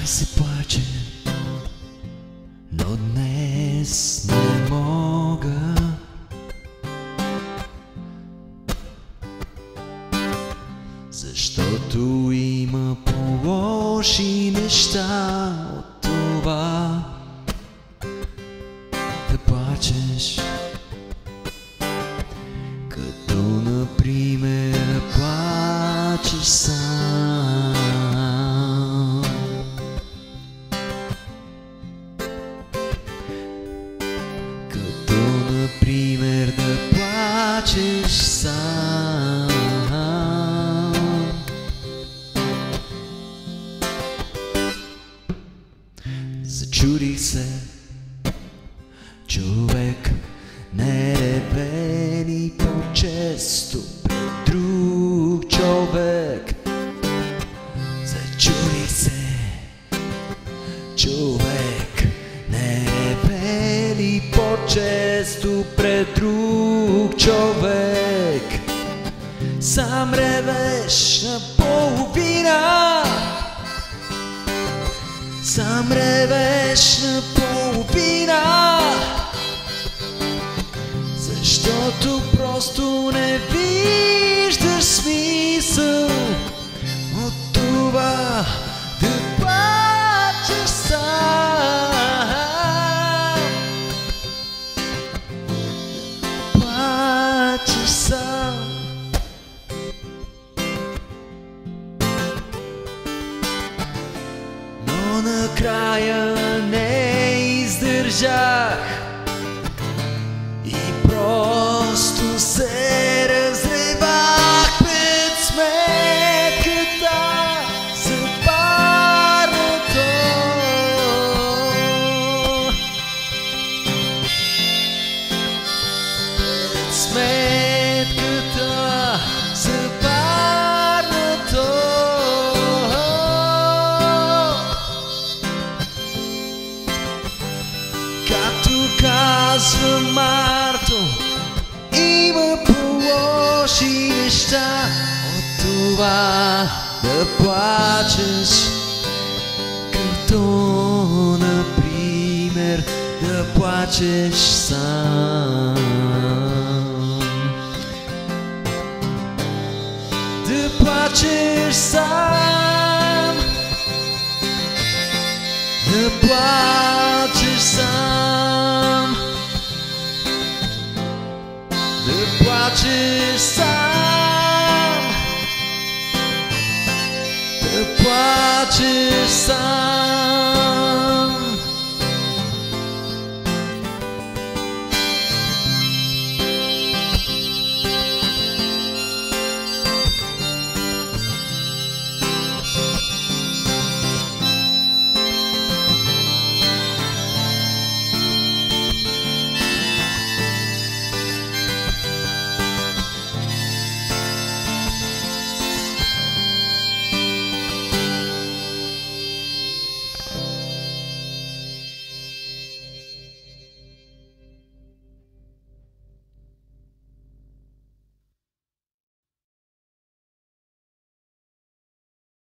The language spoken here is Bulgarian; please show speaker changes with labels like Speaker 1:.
Speaker 1: ми се плаче, но днес не мога. Защото има по-лоши неща от това да плачеш. Като, например, да плачеш сам. Плачеш сам. Зачудих се, човек не ревени по-често пред човек. По-често пред друг човек. Сам ревеш на половина. Сам ревеш на половина Защото просто не виждаш накрая не издържах Както казва Марто, има по-лоши неща от това да плачеш. Като, например, да плачеш сам. Да плачеш сам. Да плачеш Да плачеш сам Да плачеш сам